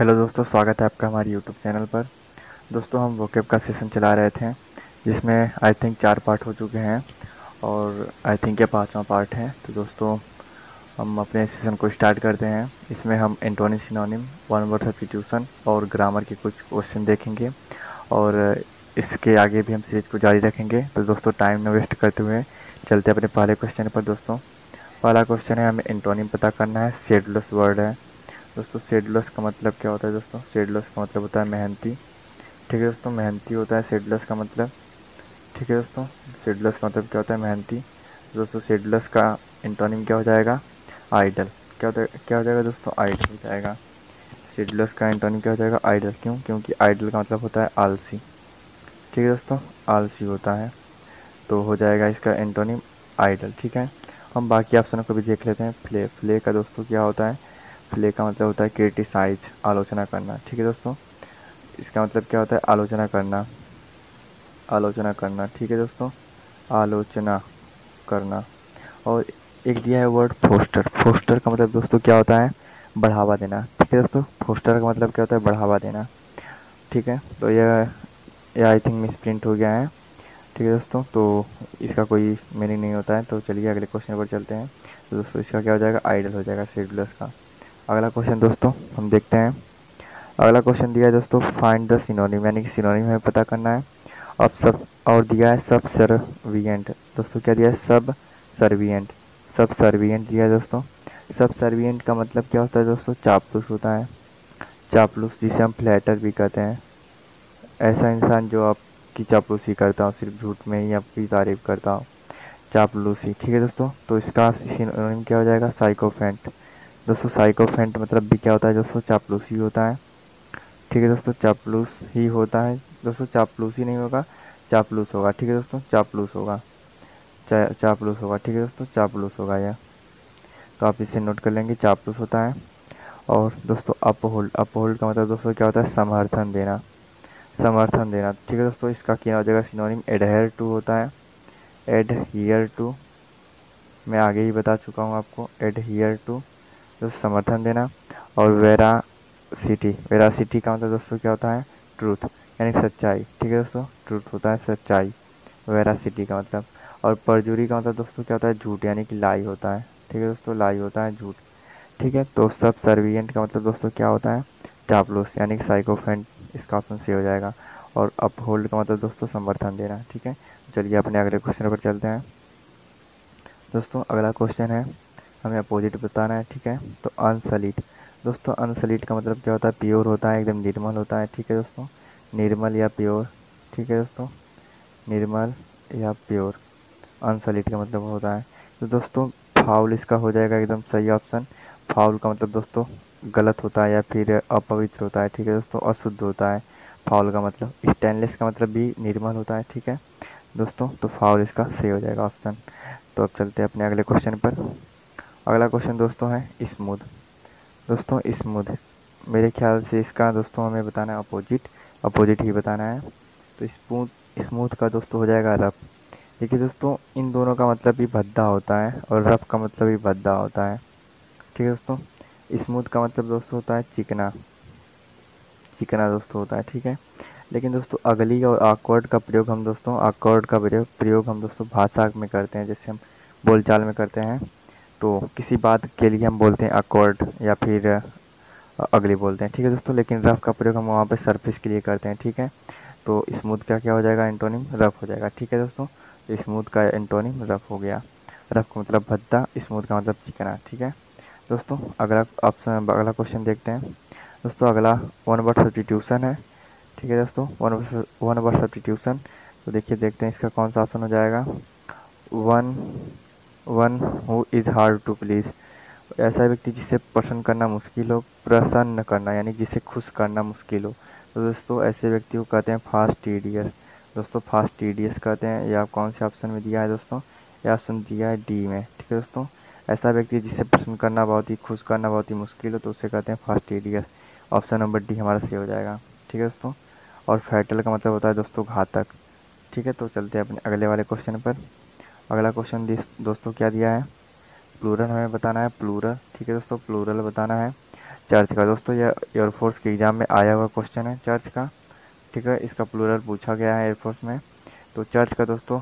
Hello दोस्तों, स्वागत है आपका हमारे यूट्यूब चैनल पर। दोस्तों, हम वोकेब का सेशन चला रहे थे, जिसमें आई थिंक चार पार्ट हो चुके हैं और आई थिंक ये पांचवा पार्ट है। तो दोस्तों, हम अपने सेशन को स्टार्ट करते हैं। इसमें हम antonym synonym one word substitution और ग्रामर के कुछ क्वेश्चन देखेंगे और इसके आगे भी हम सीरीज़ को जारी रखेंगे। तो दोस्तों टाइम न वेस्ट करते हुए चलते अपने पहले क्वेश्चन पर दोस्तों। पहला क्वेश्चन है, हमें एंटोनिम पता करना है शेडलेस वर्ड है। दोस्तों सेडलस का मतलब क्या होता है दोस्तों? सेडलस का मतलब होता है मेहनती। ठीक है दोस्तों, मेहनती होता है सेडलस का मतलब। ठीक है दोस्तों सेडलस का मतलब क्या होता है? मेहनती। दोस्तों सेडलस का इंटोनिम क्या हो जाएगा? आइडल क्या होता है? क्या हो जाएगा दोस्तों? आइडल हो जाएगा। सेडलस का इंटोनिम क्या हो जाएगा? आइडल क्यों? क्योंकि आइडल का मतलब होता है आलसी। ठीक है दोस्तों, आलसी होता है। तो हो जाएगा इसका एंटोनिम आइडल ठीक है? हम बाकी ऑप्शनों को भी देख लेते हैं। फ्ले फ्ले का दोस्तों क्या होता है? प्ले का मतलब होता है क्रिटिसाइज आलोचना करना। ठीक है दोस्तों? इसका मतलब क्या होता है? आलोचना करना। आलोचना करना। ठीक है दोस्तों? आलोचना करना। और एक दिया है वर्ड फोस्टर फोस्टर का मतलब दोस्तों क्या होता है? बढ़ावा देना। ठीक है दोस्तों? फोस्टर का मतलब क्या होता है? बढ़ावा देना। ठीक है? तो यह यह आई थिंक मिस प्रिंट हो गया है। ठीक है दोस्तों? तो इसका कोई मीनिंग नहीं होता है। तो चलिए अगले क्वेश्चन पर चलते हैं। तो दोस्तों, इसका क्या हो जाएगा? आइडल हो जाएगा शेड्यूलर्स का। अगला क्वेश्चन दोस्तों, हम देखते हैं। अगला क्वेश्चन दिया है दोस्तों फाइंड द सिनोनिम यानी कि सिनोनिम हमें पता करना है। अब सब, और दिया है सब सर्वियंट दोस्तों, क्या दिया है? सब सर्वियंट सब सर्वियंट दिया है दोस्तों। सब सर्वियंट का मतलब क्या होता है दोस्तों? चापलूस होता है। चापलूस जिसे हम फ्लैटर भी कहते हैं। ऐसा इंसान जो आपकी चापलूसी करता हो, सिर्फ़ झूठ में ही आपकी तारीफ़ करता हो। चापलूसी, ठीक है दोस्तों? तो इसका सिनोनिम क्या हो जाएगा? साइकोफेंट दोस्तों साइकोफेंट मतलब भी क्या होता है? दोस्तों चापलूस ही होता है। ठीक है दोस्तों चापलूस ही होता है। दोस्तों चापलूस ही नहीं होगा चापलूस होगा। ठीक है दोस्तों चापलूस होगा। चा, चापलूस होगा। ठीक है दोस्तों चापलूस होगा यह। तो आप इसे नोट कर लेंगे चापलूस होता है। और दोस्तों अपहोल्ड अपहोल्ड का मतलब दोस्तों क्या होता है? समर्थन देना। समर्थन देना। ठीक है दोस्तों इसका क्या हो जाएगा? सिनोनिम एडहेयर टू होता है। एडहियर टू मैं आगे ही बता चुका हूँ आपको। एडहियर टू दोस्तों, समर्थन देना और वेरा सिटी। वेरा सिटी का मतलब दोस्तों क्या होता है? ट्रूथ, यानी सच्चाई। ठीक है दोस्तों? ट्रूथ होता है सच्चाई। वेरा सिटी का मतलब। और परजूरी का मतलब दोस्तों क्या होता है? झूठ, यानी कि लाई होता है। ठीक है दोस्तों? लाई होता है झूठ। ठीक है? तो सब सर्वियंट का मतलब दोस्तों क्या होता है? चापलूस यानी कि साइकोफेंट, इसका ऑप्शन सी हो जाएगा। और अपहोल्ड का मतलब दोस्तों समर्थन देना। ठीक है? चलिए अपने अगले क्वेश्चन पर चलते हैं। दोस्तों, अगला क्वेश्चन है हमें अपोजिट बताना है, ठीक है? तो अनसलिट दोस्तों अनसलिट का मतलब क्या होता है? प्योर होता है, एकदम निर्मल होता है, ठीक है दोस्तों? निर्मल या प्योर ठीक है दोस्तों? निर्मल या प्योर अनसलिट का मतलब होता है। तो दोस्तों फाउल इसका हो जाएगा एकदम सही ऑप्शन फाउल का मतलब दोस्तों, गलत होता है या फिर अपवित्र होता है, ठीक है दोस्तों? अशुद्ध होता है। फाउल का मतलब स्टेनलेस का मतलब भी निर्मल होता है, ठीक है? दोस्तों तो फाउल इसका सही हो जाएगा ऑप्शन तो अब चलते हैं अपने अगले क्वेश्चन पर। अगला क्वेश्चन दोस्तों है स्मूद दोस्तों स्मूद मेरे ख्याल से इसका दोस्तों हमें बताना है अपोजिट अपोजिट ही बताना है। तो स्मूथ स्मूथ का दोस्तों हो जाएगा रफ देखिए दोस्तों, इन दोनों का मतलब भी भद्दा होता है और रफ का मतलब भी भद्दा होता है। ठीक है दोस्तों? स्मूथ का मतलब दोस्तों होता है चिकना। चिकना दोस्तों होता है, ठीक है? लेकिन दोस्तों, अगली और आकवर्ड का प्रयोग हम दोस्तों आकवर्ड का प्रयोग प्रयोग हम दोस्तों भाषा में करते हैं, जैसे हम बोलचाल में करते हैं। तो किसी बात के लिए हम बोलते हैं अकॉर्ड या फिर अगली बोलते हैं। ठीक है दोस्तों, लेकिन रफ़ का प्रयोग हम वहाँ पर सरफेस के लिए करते हैं, ठीक है? तो स्मूथ का क्या हो जाएगा? एंटोनिम रफ़ हो जाएगा। ठीक है दोस्तों तो स्मूथ का एंटोनिम रफ़ हो गया। रफ़ का मतलब भद्दा स्मूथ का मतलब चिकना, ठीक है? दोस्तों, अगला ऑप्शन अगला क्वेश्चन देखते हैं। दोस्तों, अगला वन वर्ड सब्सटीट्यूशन है। ठीक है दोस्तों वन वन वर्ड सब्सटीट्यूशन तो देखिए, देखते हैं इसका कौन सा ऑप्शन हो जाएगा। One one who is hard to please ऐसा व्यक्ति जिसे पसंद करना मुश्किल हो, प्रसन्न करना, यानी जिसे खुश करना मुश्किल हो। तो दोस्तों, ऐसे व्यक्ति को कहते हैं फास्ट टी दोस्तों फास्ट टी कहते हैं। या कौन से ऑप्शन में दिया है दोस्तों? यह ऑप्शन दिया है डी में। ठीक है दोस्तों? ऐसा व्यक्ति जिसे पसंद करना बहुत ही, खुश करना बहुत ही मुश्किल हो तो उसे कहते हैं fastidious option number D हमारा सही हो जाएगा। ठीक है दोस्तों? और फैटल का मतलब होता है दोस्तों घातक। ठीक है तो चलते हैं अपने अगले वाले क्वेश्चन पर। अगला क्वेश्चन दोस्तों क्या दिया है? प्लूरल हमें बताना है प्लूरल ठीक है दोस्तों प्लूरल बताना है। चर्च का दोस्तों यह एयरफोर्स के एग्ज़ाम में आया हुआ क्वेश्चन है चर्च का। ठीक है, इसका प्लूरल पूछा गया है एयरफोर्स में। तो चर्च का दोस्तों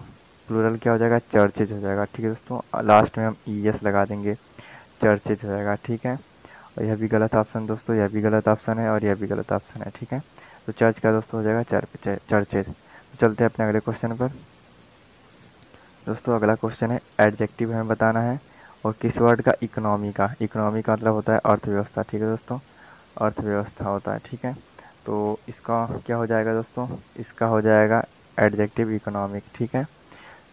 प्लूरल क्या हो जाएगा? चर्चेज हो जाएगा। ठीक है दोस्तों लास्ट में हम ई एस लगा देंगे। चर्चेज हो जाएगा। ठीक है? और यह भी गलत ऑप्शन दोस्तों, यह भी गलत ऑप्शन है और यह भी गलत ऑप्शन है। ठीक है? तो चर्च का दोस्तों हो जाएगा चर्च चर्चेज चलते हैं अपने अगले क्वेश्चन पर। दोस्तों, अगला क्वेश्चन है एडजेक्टिव हमें बताना है, और किस वर्ड का? इकोनॉमी का। इकोनॉमी का मतलब होता है अर्थव्यवस्था, ठीक है दोस्तों? अर्थव्यवस्था होता है, ठीक है? तो इसका क्या हो जाएगा दोस्तों? इसका हो जाएगा एडजेक्टिव इकोनॉमिक ठीक है?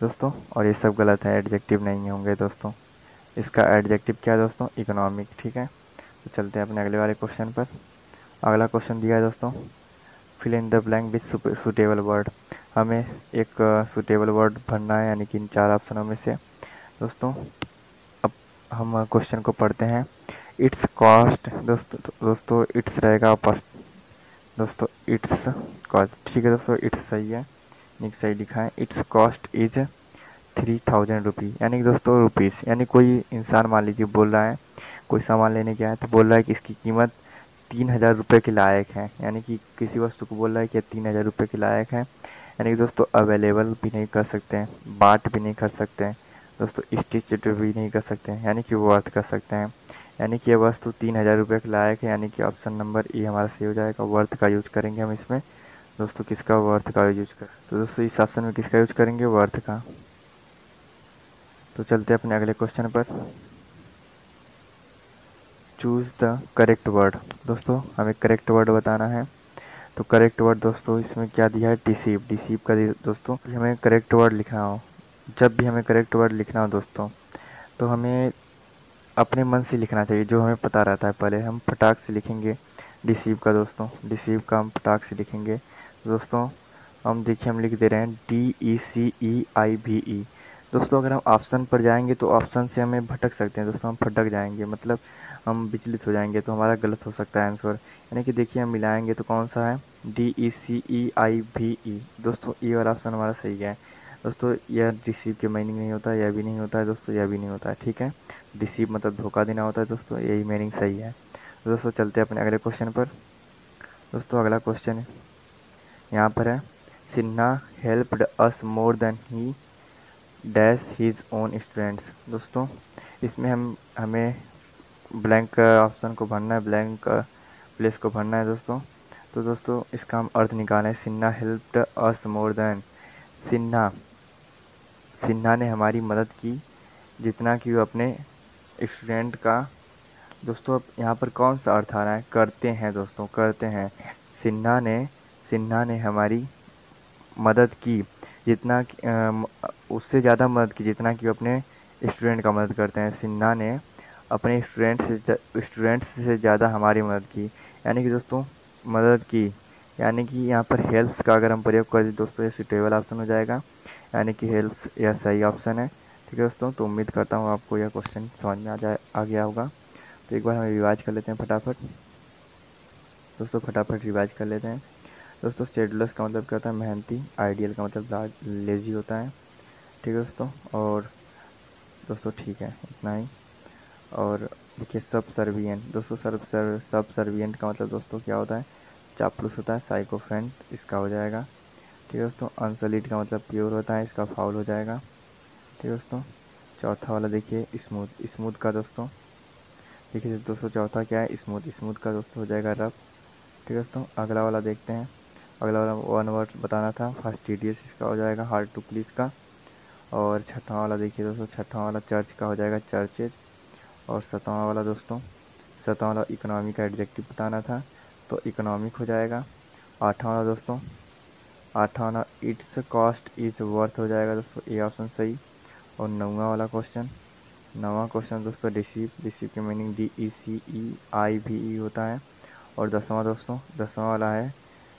दोस्तों, और ये सब गलत है एडजेक्टिव नहीं होंगे दोस्तों। इसका एडजेक्टिव क्या है दोस्तों? इकोनॉमिक ठीक है? तो चलते हैं अपने अगले वाले क्वेश्चन पर। अगला क्वेश्चन दिया है दोस्तों। Fill in the blank with suitable word हमें एक सुटेबल वर्ड भरना है, यानी कि इन चार ऑप्शनों में से। दोस्तों, अब हम क्वेश्चन को पढ़ते हैं। इट्स कॉस्ट दोस्तों दोस्तों इट्स रहेगा फ़र्स्ट दोस्तों इट्स कॉस्ट ठीक है दोस्तों इट्स सही है। नीक सही लिखा है its cost is three thousand rupee यानी कि दोस्तों रुपीज़ यानी कोई इंसान, मान लीजिए, बोल रहा है, कोई सामान लेने गया है तो बोल रहा है कि इसकी कीमत तीन हज़ार रुपये के लायक है। यानी कि किसी वस्तु को बोल रहा है कि तीन हज़ार रुपये के लायक है। यानी कि दोस्तों अवेलेबल भी नहीं कर सकते हैं, बाट भी नहीं कर सकते हैं, दोस्तों स्टिच भी नहीं कर सकते हैं, यानी कि वो अर्थ कर सकते हैं। यानी कि यह वस्तु तीन हज़ार रुपये के लायक है, यानी कि ऑप्शन नंबर ई हमारा सही हो जाएगा वर्थ का यूज़ करेंगे हम इसमें। दोस्तों, किसका वर्थ का यूज़ कर? तो दोस्तों, इस ऑप्शन में किसका यूज़ करेंगे? वर्थ का। तो चलते हैं अपने अगले क्वेश्चन पर। चूज़ द करेक्ट वर्ड दोस्तों, हमें करेक्ट वर्ड बताना है। तो करेक्ट वर्ड दोस्तों, इसमें क्या दिया है? डिसीव डिसीव का दोस्तों हमें करेक्ट वर्ड लिखना हो। जब भी हमें करेक्ट वर्ड लिखना हो दोस्तों तो हमें अपने मन से लिखना चाहिए, जो हमें पता रहता है। पहले हम फटाक से लिखेंगे डिसीव का दोस्तों डिसीव का हम फटाक से लिखेंगे। दोस्तों, हम देखिए, हम लिख दे रहे हैं D E C E I भी ई दोस्तों, अगर हम ऑप्शन पर जाएँगे तो ऑप्शन से हमें भटक सकते हैं। दोस्तों, हम भटक जाएँगे मतलब हम विचलित हो जाएँगे तो हमारा गलत हो सकता है आंसर यानी कि देखिए, हम मिलाएँगे तो कौन सा है? D E C E I भी ई दोस्तों ई वाला ऑप्शन हमारा सही है। दोस्तों, यह रिसीव के मीनिंग नहीं होता, यह भी नहीं होता है, दोस्तों, यह भी नहीं होता है, ठीक है? रिसीव मतलब धोखा देना होता है, दोस्तों, यही मीनिंग सही है। दोस्तों, चलते हैं अपने अगले क्वेश्चन पर। दोस्तों, अगला क्वेश्चन यहाँ पर है। Sinha helped us more than he dash his own students. दोस्तों, इसमें हम, हमें ब्लैंक ऑप्शन को भरना है, ब्लैंक प्लेस को भरना है दोस्तों। तो दोस्तों, इसका हम अर्थ निकालें, Sinha helped us more than. Sinha Sinha ने हमारी मदद की, जितना कि वो अपने स्टूडेंट का। दोस्तों, अब यहाँ पर कौन सा अर्थ आ रहा है? करते हैं दोस्तों, करते हैं। सिन्हा ने सिन्हा ने हमारी मदद की। जितना उससे ज़्यादा मदद की, जितना कि वो अपने स्टूडेंट का मदद करते हैं। सिन्हा ने अपने स्टूडेंट से स्टूडेंट्स से ज़्यादा हमारी मदद की। यानी कि दोस्तों, मदद की। यानी कि यहाँ पर हेल्प्स का अगर हम प्रयोग करें, दोस्तों, ये सुटेबल ऑप्शन हो जाएगा। यानी कि हेल्प्स, यह सही ऑप्शन है। ठीक है दोस्तों तो उम्मीद करता हूँ आपको यह क्वेश्चन समझ में आ जाए, आ गया होगा। तो एक बार हम रिवाइज कर लेते हैं फटाफट। दोस्तों, फटाफट रिवाइज कर लेते हैं। दोस्तों, शेड्यूलर्स का मतलब क्या होता है? मेहनती, आइडियल का मतलब लेज़ी होता है। ठीक है दोस्तों? और दोस्तों, ठीक है, इतना ही। और देखिए सब सर्वियन दोस्तों सर्व सर्व सब सर्वियंट का मतलब दोस्तों क्या होता है? चापलूस होता है साइकोफ्रेंट इसका हो जाएगा। ठीक है दोस्तों? अनसलिड का मतलब प्योर होता है, इसका फाउल हो जाएगा। ठीक है दोस्तों? चौथा वाला देखिए स्मूथ स्मूथ का दोस्तों। देखिए दोस्तों, चौथा क्या है? स्मूथ स्मूथ का दोस्तों हो जाएगा रफ ठीक है दोस्तों? अगला वाला देखते हैं। अगला वाला वन वर्ड बताना था फ़र्स्ट टी इसका हो जाएगा हार्ड टू प्लीज़ का। और छठा वाला देखिए दोस्तों छठा वाला चर्च का हो जाएगा चर्चेज और सतवां वाला दोस्तों सतवां वाला इकोनॉमी का एडजेक्टिव बताना था तो इकोनॉमिक हो जाएगा। आठवां वाला दोस्तों, आठवां वाला इट्स कॉस्ट इज़ वर्थ हो जाएगा दोस्तों ए ऑप्शन सही। और नौवा वाला क्वेश्चन नवा क्वेश्चन दोस्तों रिसीव रिसीव की meaning D E C E I भी ई होता है। और दसवां दोस्तों, दसवां वाला है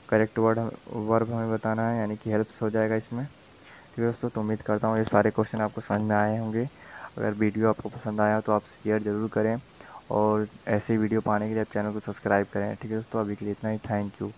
करेक्ट वर्ड, वर्ब हमें बताना है, यानी कि हेल्प्स हो जाएगा इसमें। ठीक है दोस्तों तो उम्मीद करता हूँ ये सारे क्वेश्चन आपको समझ में आए होंगे। अगर वीडियो आपको पसंद आया तो आप शेयर ज़रूर करें। और ऐसे वीडियो पाने के लिए आप चैनल को सब्सक्राइब करें। ठीक है दोस्तों, अभी के लिए इतना ही। Thank you